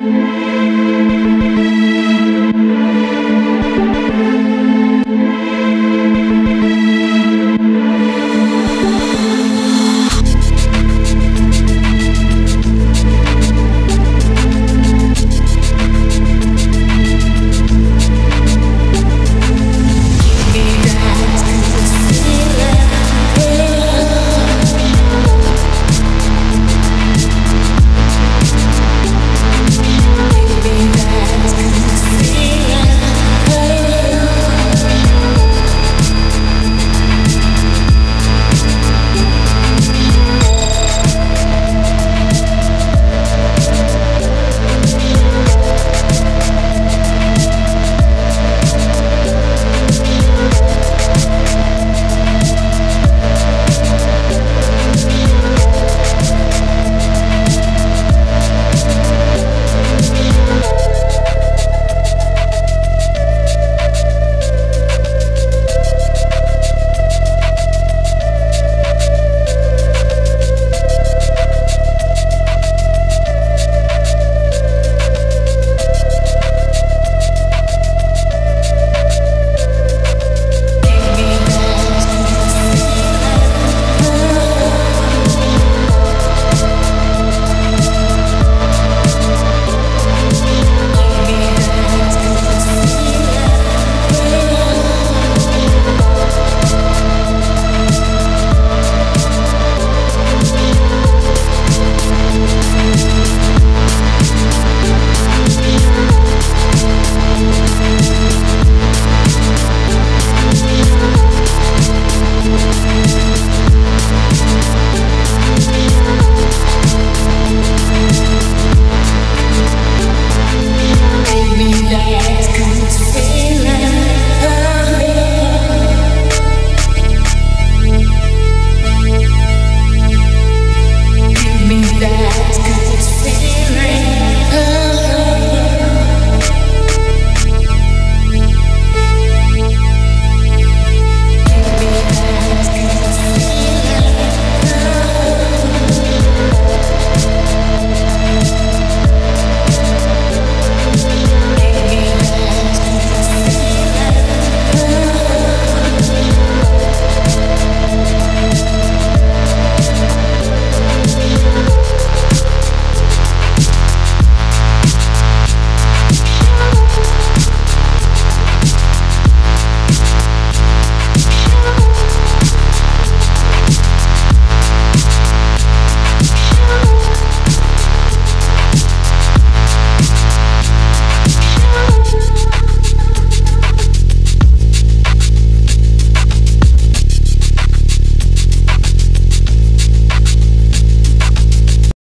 Música